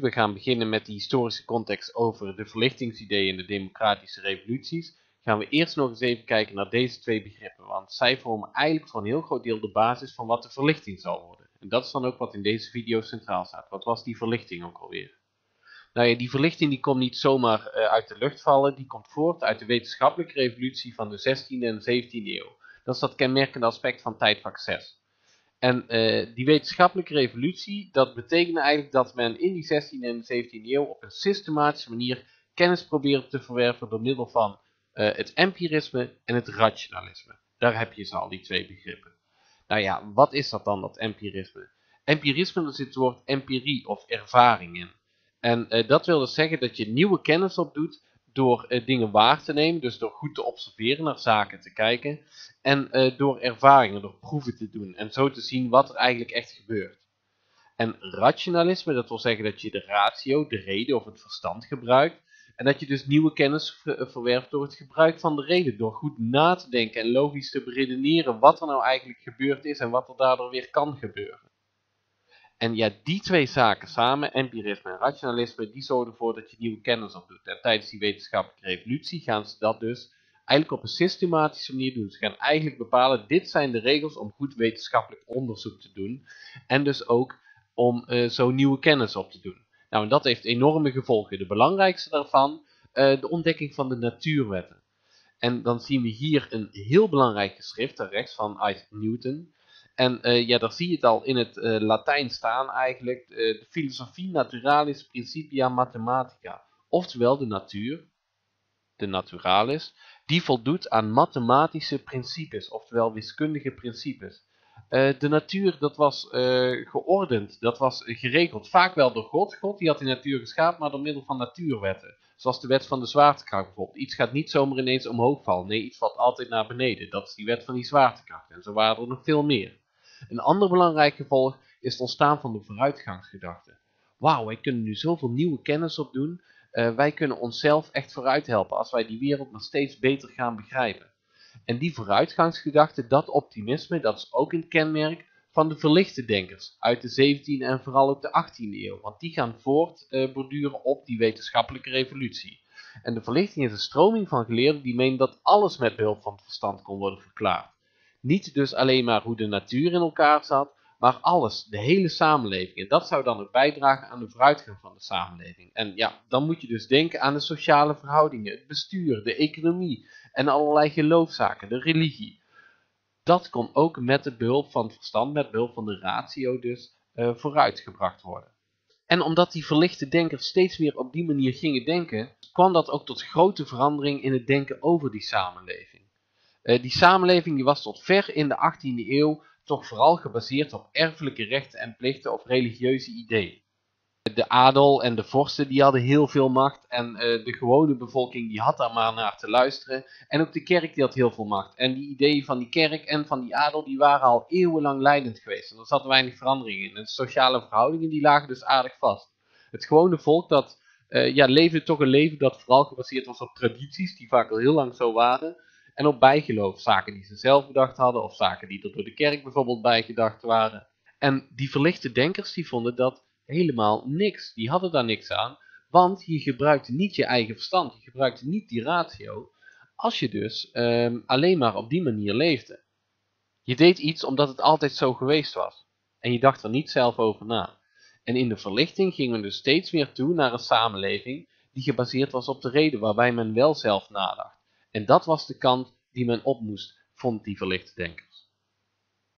We gaan beginnen met de historische context over de verlichtingsideeën en de democratische revoluties. Gaan we eerst nog eens even kijken naar deze twee begrippen, want zij vormen eigenlijk voor een heel groot deel de basis van wat de verlichting zal worden. En dat is dan ook wat in deze video centraal staat. Wat was die verlichting ook alweer? Nou ja, die verlichting die komt niet zomaar uh, uit de lucht vallen, die komt voort uit de wetenschappelijke revolutie van de 16e en 17e eeuw. Dat is dat kenmerkende aspect van tijdvak 6. En uh, die wetenschappelijke revolutie, dat betekende eigenlijk dat men in die 16e en 17e eeuw op een systematische manier kennis probeerde te verwerven door middel van uh, het empirisme en het rationalisme. Daar heb je ze al, die twee begrippen. Nou ja, wat is dat dan, dat empirisme? Empirisme, daar zit het woord empirie of ervaring in. En uh, dat wil dus zeggen dat je nieuwe kennis opdoet door uh, dingen waar te nemen, dus door goed te observeren, naar zaken te kijken, en uh, door ervaringen, door proeven te doen, en zo te zien wat er eigenlijk echt gebeurt. En rationalisme, dat wil zeggen dat je de ratio, de reden of het verstand gebruikt, en dat je dus nieuwe kennis ver verwerft door het gebruik van de reden, door goed na te denken en logisch te beredeneren wat er nou eigenlijk gebeurd is en wat er daardoor weer kan gebeuren. En ja, die twee zaken samen, empirisme en rationalisme, die zorgen ervoor dat je nieuwe kennis opdoet. En tijdens die wetenschappelijke revolutie gaan ze dat dus eigenlijk op een systematische manier doen. Ze gaan eigenlijk bepalen, dit zijn de regels om goed wetenschappelijk onderzoek te doen. En dus ook om uh, zo nieuwe kennis op te doen. Nou, en dat heeft enorme gevolgen. De belangrijkste daarvan, uh, de ontdekking van de natuurwetten. En dan zien we hier een heel belangrijk geschrift, daar rechts van Isaac Newton. En uh, ja, daar zie je het al in het uh, Latijn staan eigenlijk, uh, de filosofie naturalis principia mathematica. Oftewel de natuur, de naturalis, die voldoet aan mathematische principes, oftewel wiskundige principes. de natuur, dat was geordend, dat was geregeld, vaak wel door God. God die had de natuur geschapen, maar door middel van natuurwetten. Zoals de wet van de zwaartekracht bijvoorbeeld. Iets gaat niet zomaar ineens omhoog vallen, nee, iets valt altijd naar beneden. Dat is die wet van die zwaartekracht. En zo waren er nog veel meer. Een ander belangrijk gevolg is het ontstaan van de vooruitgangsgedachte. Wauw, wij kunnen nu zoveel nieuwe kennis opdoen. Uh, wij kunnen onszelf echt vooruit helpen als wij die wereld nog steeds beter gaan begrijpen. En die vooruitgangsgedachte, dat optimisme, dat is ook een kenmerk van de verlichte denkers uit de 17e en vooral ook de 18e eeuw. Want die gaan voortborduren uh, op die wetenschappelijke revolutie. En de verlichting is een stroming van geleerden die menen dat alles met behulp van het verstand kon worden verklaard. Niet dus alleen maar hoe de natuur in elkaar zat, maar alles, de hele samenleving. En dat zou dan ook bijdragen aan de vooruitgang van de samenleving. En ja, dan moet je dus denken aan de sociale verhoudingen, het bestuur, de economie en allerlei geloofszaken, de religie. Dat kon ook met de behulp van het verstand, met behulp van de ratio dus, uh, vooruitgebracht worden. En omdat die verlichte denkers steeds meer op die manier gingen denken, kwam dat ook tot grote verandering in het denken over die samenleving. Uh, die samenleving die was tot ver in de 18e eeuw toch vooral gebaseerd op erfelijke rechten en plichten of religieuze ideeën. De adel en de vorsten die hadden heel veel macht en uh, de gewone bevolking die had daar maar naar te luisteren. En ook de kerk die had heel veel macht. En die ideeën van die kerk en van die adel die waren al eeuwenlang leidend geweest. En er zat weinig verandering in. De sociale verhoudingen die lagen dus aardig vast. Het gewone volk dat uh, ja, leefde toch een leven dat vooral gebaseerd was op tradities die vaak al heel lang zo waren en op bijgeloof. Zaken die ze zelf bedacht hadden of zaken die er door de kerk bijvoorbeeld bijgedacht waren. En die verlichte denkers die vonden dat helemaal niks. Die hadden daar niks aan, want je gebruikte niet je eigen verstand. Je gebruikte niet die ratio als je dus um, alleen maar op die manier leefde. Je deed iets omdat het altijd zo geweest was. En je dacht er niet zelf over na. En in de verlichting ging men dus steeds meer toe naar een samenleving die gebaseerd was op de reden waarbij men wel zelf nadacht. En dat was de kant die men op moest, vond die verlichte denkers.